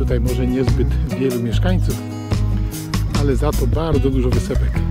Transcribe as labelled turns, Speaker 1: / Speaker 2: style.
Speaker 1: Tutaj może niezbyt wielu mieszkańców, ale za to bardzo dużo wysepek.